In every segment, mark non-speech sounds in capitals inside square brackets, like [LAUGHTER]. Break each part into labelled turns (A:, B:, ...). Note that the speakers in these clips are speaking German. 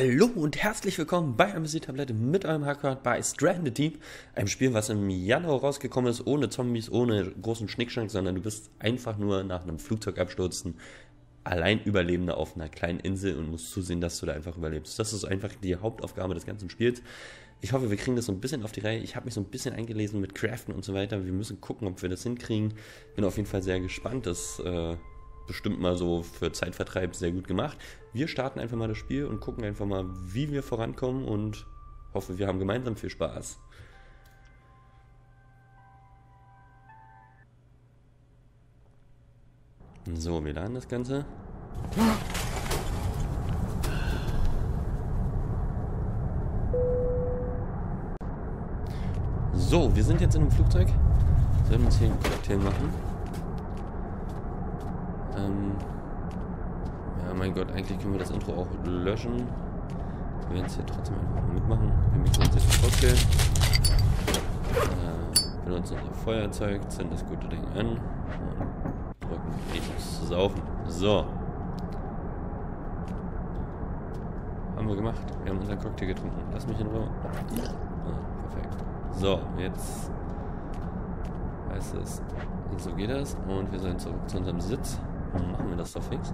A: Hallo und herzlich willkommen bei Amnesty Tablette mit eurem Hardcore bei Stranded Team, einem Spiel, was im Januar rausgekommen ist, ohne Zombies, ohne großen Schnickschnack, sondern du bist einfach nur nach einem Flugzeugabsturzen allein Überlebender auf einer kleinen Insel und musst zusehen, dass du da einfach überlebst. Das ist einfach die Hauptaufgabe des ganzen Spiels. Ich hoffe, wir kriegen das so ein bisschen auf die Reihe. Ich habe mich so ein bisschen eingelesen mit Craften und so weiter. Wir müssen gucken, ob wir das hinkriegen. Bin auf jeden Fall sehr gespannt. Das äh, bestimmt mal so für Zeitvertreib sehr gut gemacht. Wir starten einfach mal das Spiel und gucken einfach mal, wie wir vorankommen und hoffe, wir haben gemeinsam viel Spaß. So, wir laden das Ganze. So, wir sind jetzt in einem Flugzeug. Sollen wir uns hier einen Cocktail machen? Ähm ja, mein Gott, eigentlich können wir das Intro auch löschen. Wir werden es hier trotzdem einfach mal mitmachen. Wir müssen uns jetzt vorstellen. Äh, benutzen unser Feuerzeug, zünden das gute Ding an und drücken nichts zu saufen. So. Haben wir gemacht. Wir haben unseren Cocktail getrunken. Lass mich in Ruhe. Ah, perfekt. So, jetzt heißt es, so geht das. Und wir sind zurück zu unserem Sitz. Machen wir das doch fix.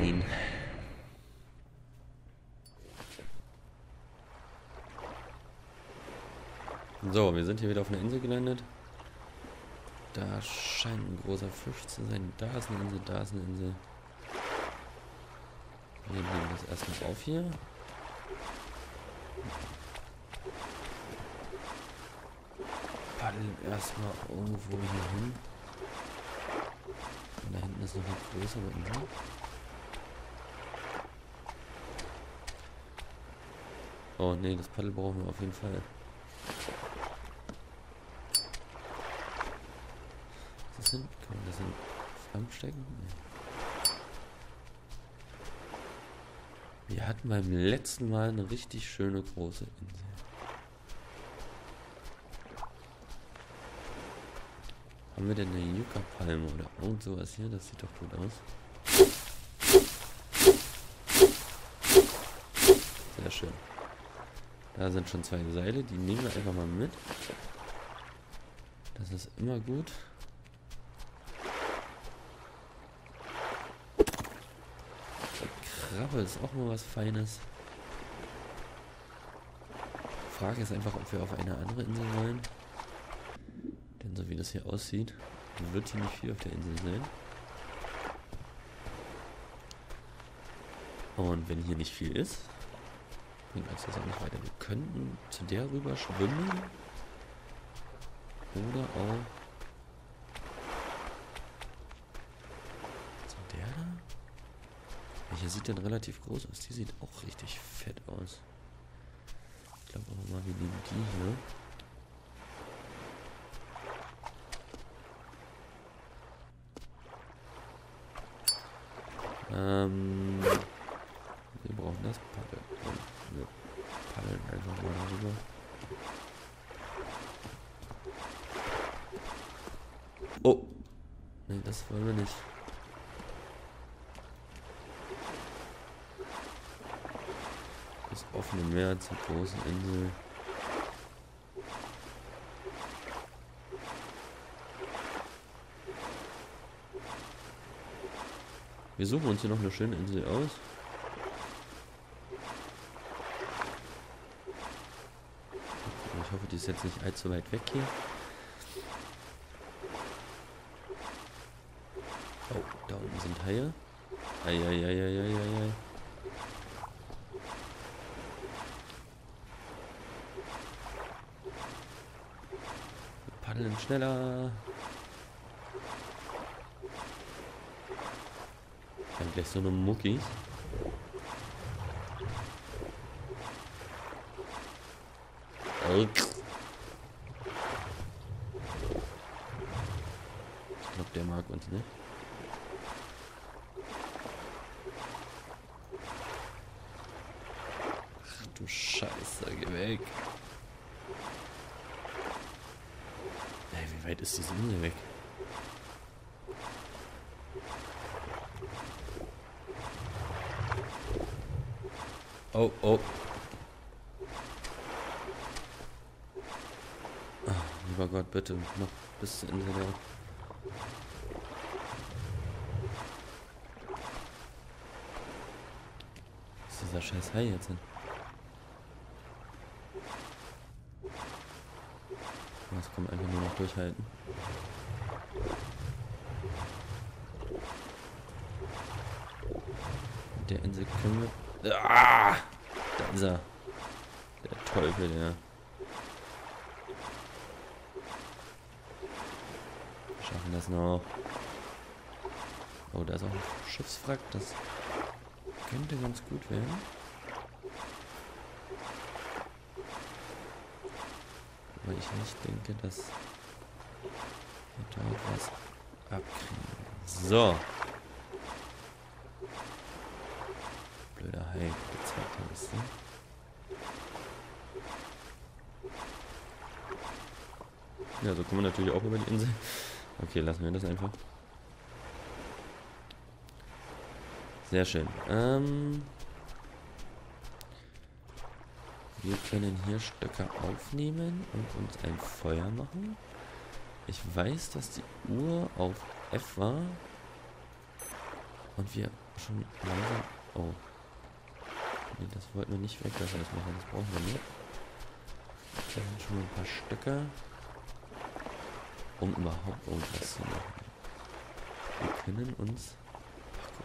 A: Ein. So, wir sind hier wieder auf einer Insel gelandet. Da scheint ein großer Fisch zu sein. Da ist eine Insel, da ist eine Insel. Wir nehmen das erstmal auf hier. Paddeln erstmal irgendwo hier hin. Und da hinten ist noch eine größere Insel. Oh ne, das Paddel brauchen wir auf jeden Fall. Was ist das hin? Kann man das in Flammen stecken? Nee. Wir hatten beim letzten Mal eine richtig schöne große Insel. Haben wir denn eine Yucca-Palme oder irgend sowas hier? Das sieht doch gut aus. Sehr schön. Da sind schon zwei Seile, die nehmen wir einfach mal mit. Das ist immer gut. Krabbe ist auch mal was Feines. Frage ist einfach, ob wir auf eine andere Insel wollen. Denn so wie das hier aussieht, wird hier nicht viel auf der Insel sein. Und wenn hier nicht viel ist, bringt uns das auch nicht weiter. Wir könnten zu der rüber schwimmen. Oder auch zu der da. Welche sieht denn relativ groß aus? Die sieht auch richtig fett aus. Ich glaube auch mal, wir nehmen die hier. Ähm, wir brauchen das Paddel. Wir paddeln einfach mal darüber. Oh. Nee, das wollen wir nicht. Das offene Meer zur großen Insel. Wir suchen uns hier noch eine schöne Insel aus. Ich hoffe, die ist jetzt nicht allzu weit weg hier. Oh, da unten sind Haie. Eieieiei. Paddeln schneller. Dann gleich so eine Muckis. Ich glaube, nicht. Ach du Scheiße, geh weg. Ey, wie weit ist diese Insel weg? Oh, oh. lieber Gott, bitte noch bis zum Ende der. Was ist dieser scheiß Hai jetzt hin? Das kommt einfach nur noch durchhalten. Der Insel können wir. Ah! Da ist er. Der Teufel, der. Schaffen das noch. Oh, da ist auch ein Schiffswrack. Das könnte ganz gut werden. Aber ich nicht denke, dass wir dort was abkriegen. So. Blöder Hai, der zweite Ja, so kommen wir natürlich auch über die Insel. Okay, lassen wir das einfach. Sehr schön. Ähm, wir können hier Stöcke aufnehmen und uns ein Feuer machen. Ich weiß, dass die Uhr auf F war. Und wir schon langsam... Oh. Nee, das wollten wir nicht weg, das machen. Das brauchen wir nicht. Da sind schon mal ein paar Stöcke um überhaupt irgendwas zu machen. Wir können uns...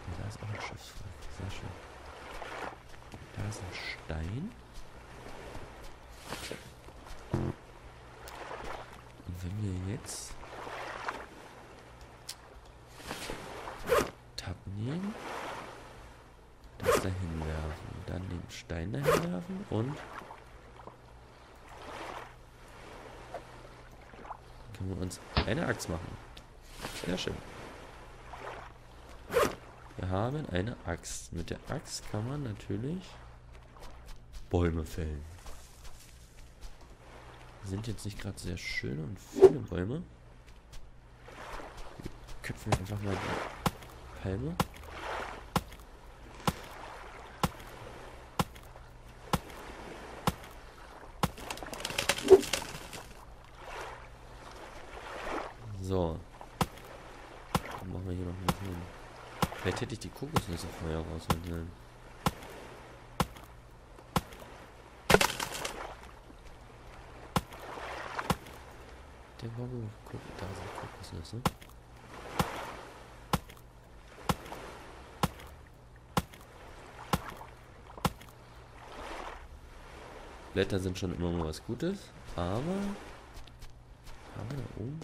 A: Guck da ist auch ein Schiffswrack. Sehr schön. Da ist ein Stein. Und wenn wir jetzt... Tab nehmen, das dahin werfen, dann den Stein dahin werfen und können wir uns eine Axt machen. Sehr schön. Wir haben eine Axt. Mit der Axt kann man natürlich Bäume fällen. Sind jetzt nicht gerade sehr schöne und viele Bäume. Wir köpfen einfach mal die Palme. So. Dann machen wir hier noch ein bisschen. Vielleicht hätte ich die Kokosnüsse vorher rausholen sollen. Der war gut. Guck, da sind Kokosnüsse. Blätter sind schon immer mal was Gutes, aber haben wir da oben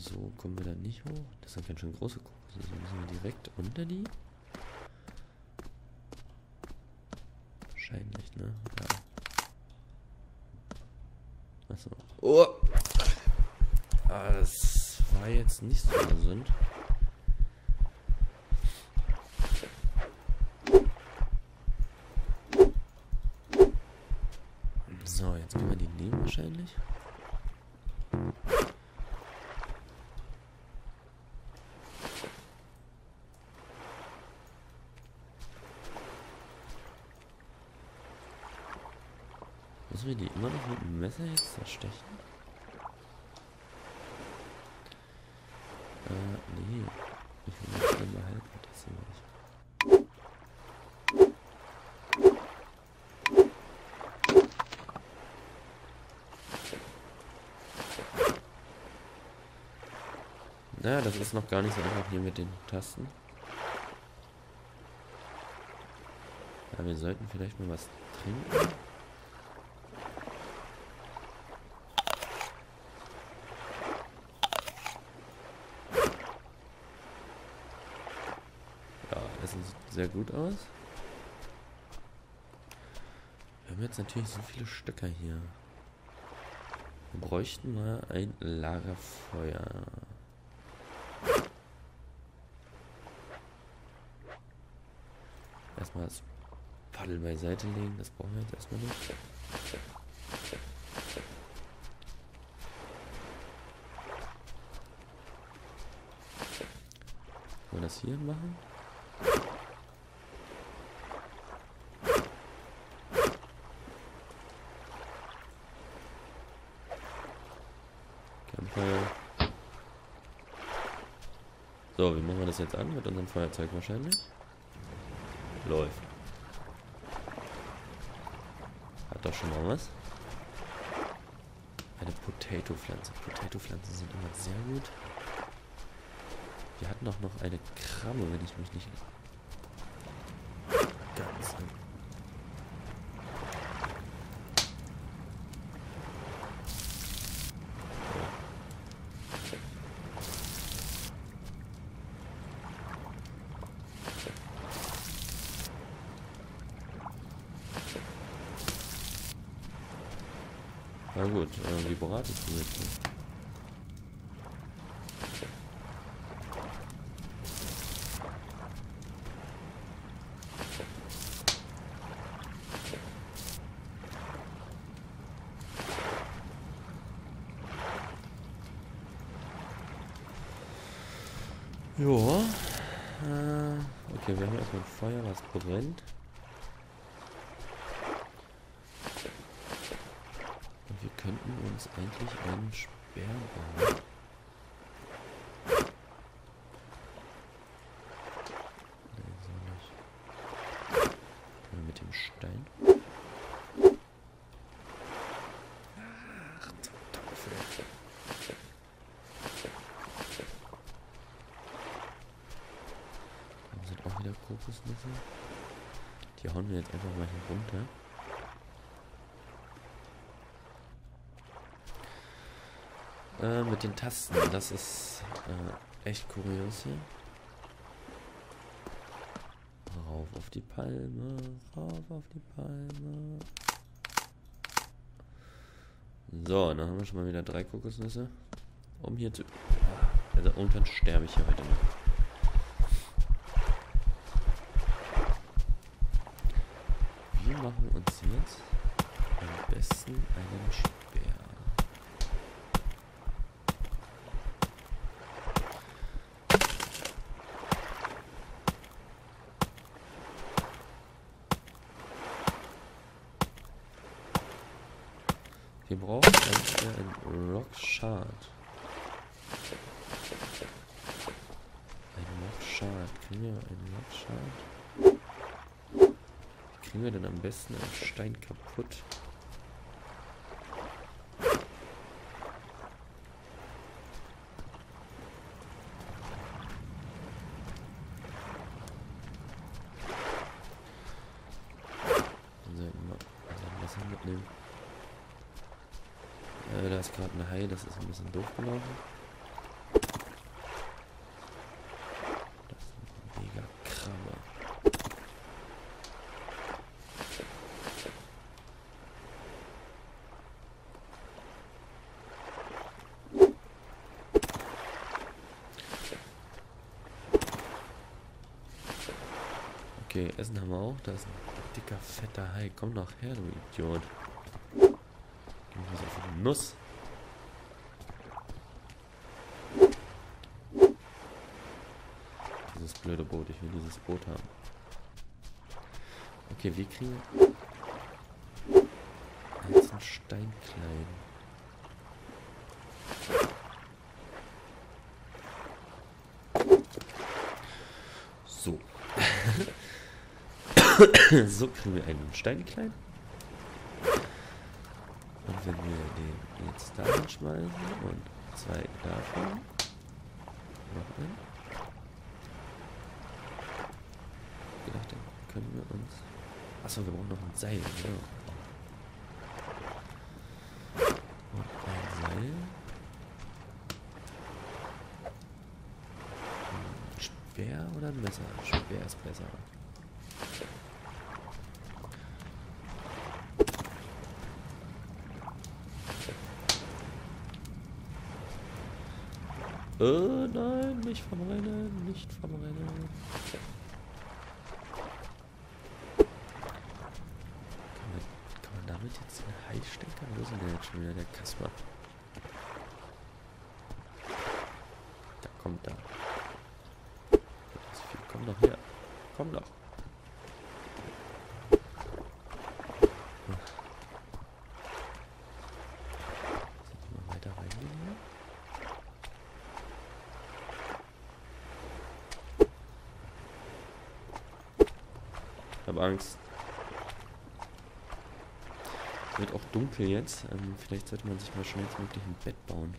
A: so kommen wir da nicht hoch. Das sind ganz schön große Kokosnüsse. Müssen wir direkt unter die? Wahrscheinlich, ne? Ja. Achso. Oh! Ah, das war jetzt nicht so gesund. So, jetzt können wir die nehmen wahrscheinlich. Müssen wir die immer noch mit dem Messer jetzt zerstechen? Äh, nee. Ich will nicht drin behalten, das hier nicht. Na, das ist noch gar nicht so einfach hier mit den Tasten. Ja, wir sollten vielleicht mal was trinken. Sehr gut aus. Wir haben jetzt natürlich so viele Stöcker hier. Wir bräuchten mal ein Lagerfeuer. Erstmal das Paddel beiseite legen, das brauchen wir jetzt erstmal nicht. Wollen wir das hier machen? So, wie machen wir das jetzt an? Mit unserem Feuerzeug wahrscheinlich. Läuft. Hat doch schon mal was. Eine Potato-Pflanze. Potato-Pflanzen sind immer sehr gut. Wir hatten auch noch eine Krabbe, wenn ich mich nicht ganz Na gut, äh, wie beratest du jetzt? Ja. Äh, okay, wir haben erstmal ein Feuer, was brennt. Uns eigentlich einen Speer bauen. Nee, so nicht. Wir mit dem Stein. Ach, Teufel. Da sind auch wieder Kokosnüsse. Die hauen wir jetzt einfach mal hier runter. Äh, mit den Tasten, das ist äh, echt kurios hier. Rauf auf die Palme, rauf auf die Palme. So, dann haben wir schon mal wieder drei Kokosnüsse. Um hier zu... Also irgendwann sterbe ich hier heute noch. Wir machen uns jetzt am besten einen Speer. Wir brauchen eigentlich ein Rock Shard. Ein Rock Shard. Kriegen wir einen Rock Shard? Wie kriegen wir denn am besten einen Stein kaputt? ist gerade ein Hai, das ist ein bisschen doof gelaufen. Das ist ein mega Krabbe. Okay, Essen haben wir auch. Da ist ein dicker, fetter Hai. Komm doch her, du Idiot. Gib mir so viel Nuss. Boot. Ich will dieses Boot haben. Okay, wir kriegen jetzt ein Steinklein. So. [COUGHS] so kriegen wir einen Steinklein. Und wenn wir den jetzt da anschmeißen und zwei davon. Noch einen. Können wir uns. Achso, wir brauchen noch ein Seil, genau. Und ein Seil. Ein Speer oder ein Messer? Speer ist besser. Äh, nein, nicht vom Rennen, nicht vom Rennen. Kann man, damit jetzt den Hai stecken? Wo ist denn der jetzt schon wieder, der Kasper? Da kommt da. Das viel. Komm doch her. Komm doch. Ich habe Angst. Wird auch dunkel jetzt. Ähm, vielleicht sollte man sich mal schnellstmöglich ein Bett bauen.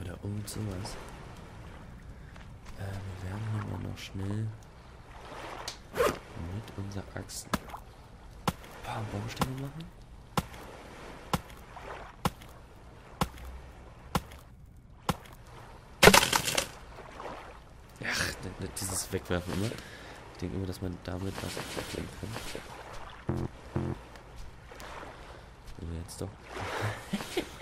A: Oder irgend sowas. Äh, wir werden hier mal noch schnell mit unserer Axt ein paar Baumstämme machen. Ach, dieses Wegwerfen immer. Ich denke immer, dass man damit was abdecken kann. Aber jetzt doch. [LAUGHS]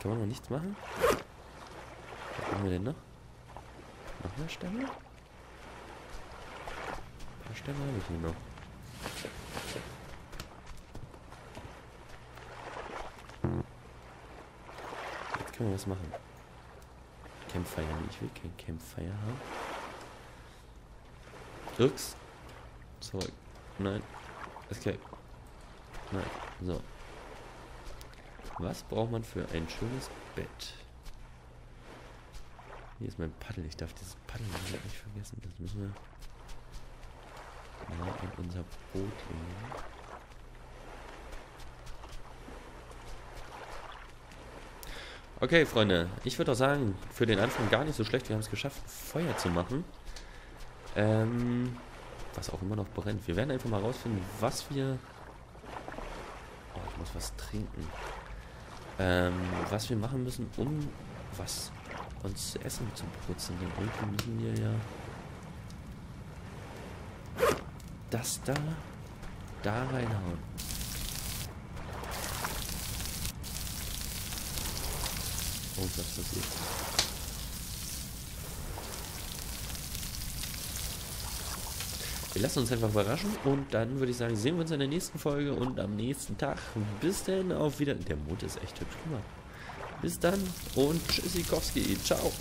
A: Kann man noch nichts machen? Was machen wir denn noch? Noch mehr Stämme? Ein paar Stämme habe ich hier noch. Jetzt können wir was machen. Campfire. Nee, Ich will kein Campfire haben. Rücks. Zurück. Nein. Escape. Nein. So. Was braucht man für ein schönes Bett? Hier ist mein Paddel. Ich darf dieses Paddel nicht vergessen. Das müssen wir mal in unser Boot legen. Okay, Freunde. Ich würde auch sagen, für den Anfang gar nicht so schlecht. Wir haben es geschafft, Feuer zu machen. Ähm, was auch immer noch brennt. Wir werden einfach mal rausfinden, was wir... Oh, ich muss was trinken. Ähm, was wir machen müssen, um was uns zu essen zu putzen. Denn irgendwie müssen wir ja das da da reinhauen. Oh, was passiert? Wir lassen uns einfach überraschen und dann würde ich sagen, sehen wir uns in der nächsten Folge und am nächsten Tag. Bis dann, auf wieder. Der Mond ist echt hübsch gemacht. Bis dann und Tschüssikowski. Ciao.